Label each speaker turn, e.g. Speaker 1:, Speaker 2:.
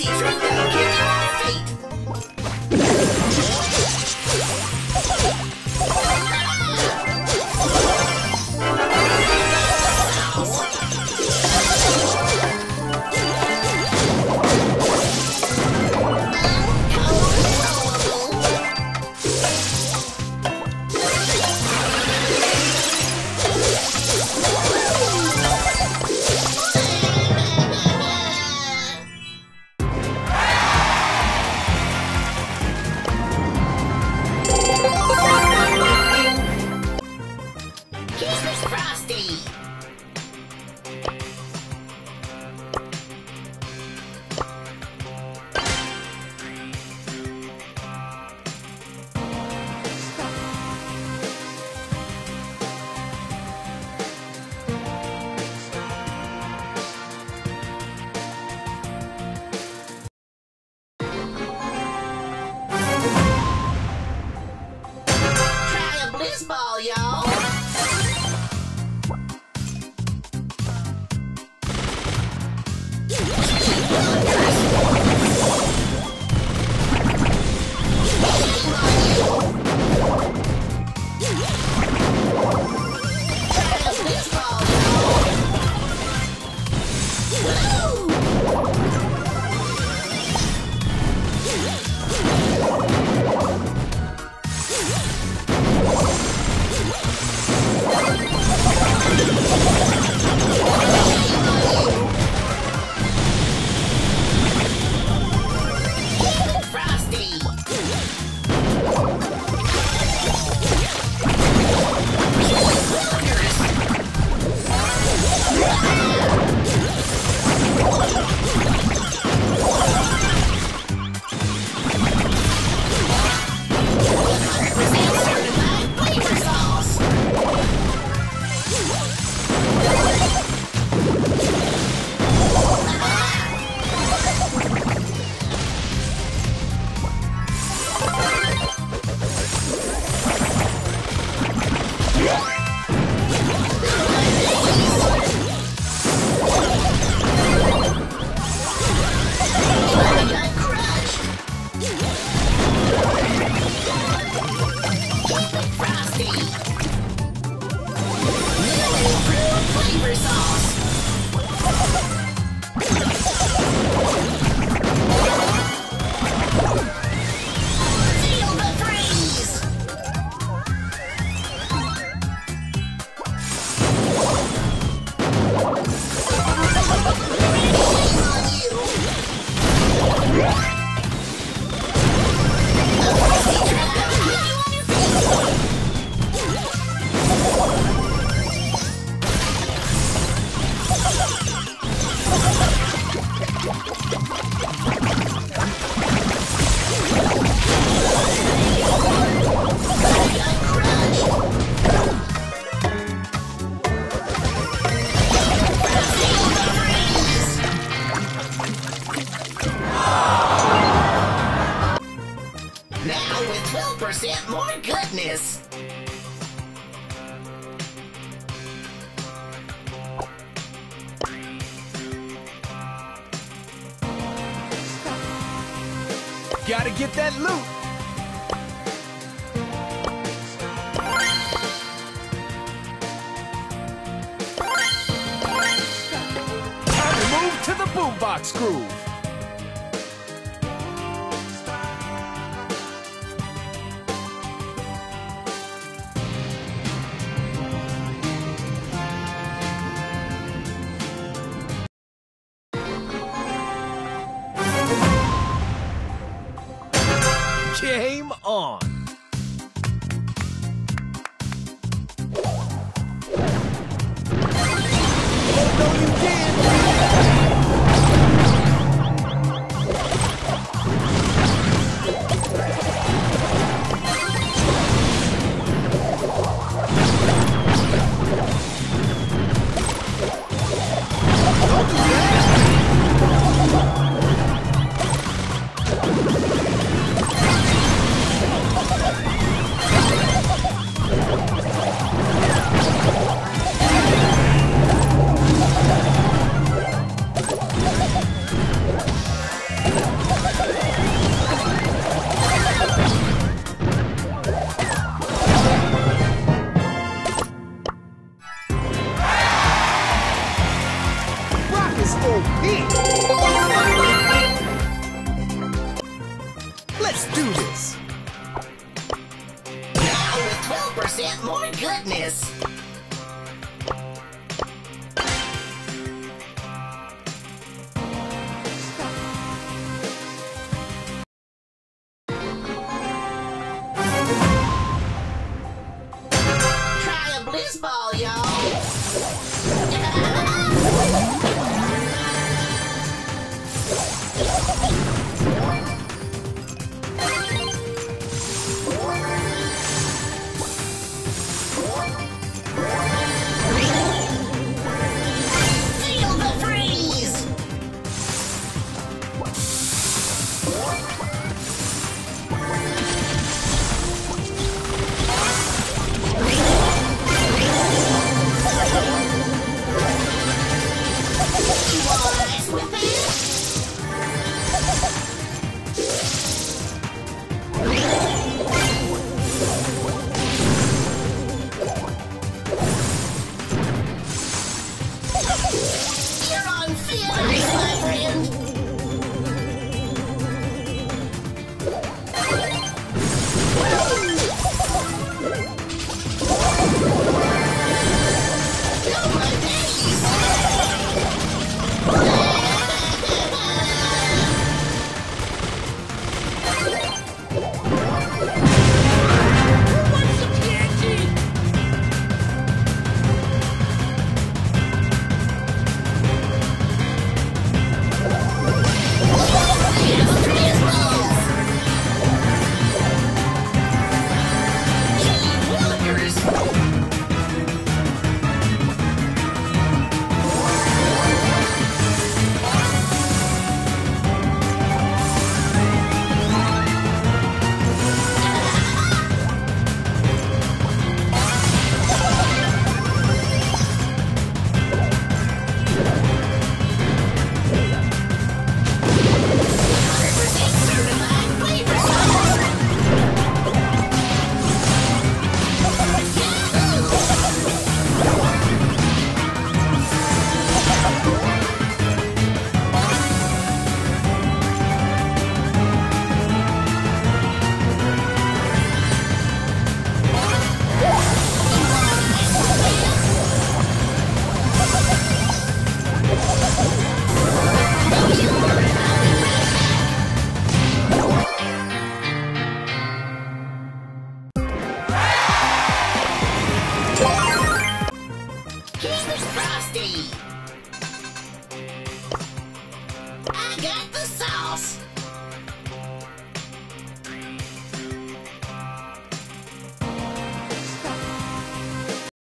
Speaker 1: Dietrich Belkin. baseball, y'all. 12% more goodness.
Speaker 2: Gotta get that loot. Time to move to the boombox groove. Game on. Rock is OP. Let's do this.
Speaker 1: Now with 12% more goodness. です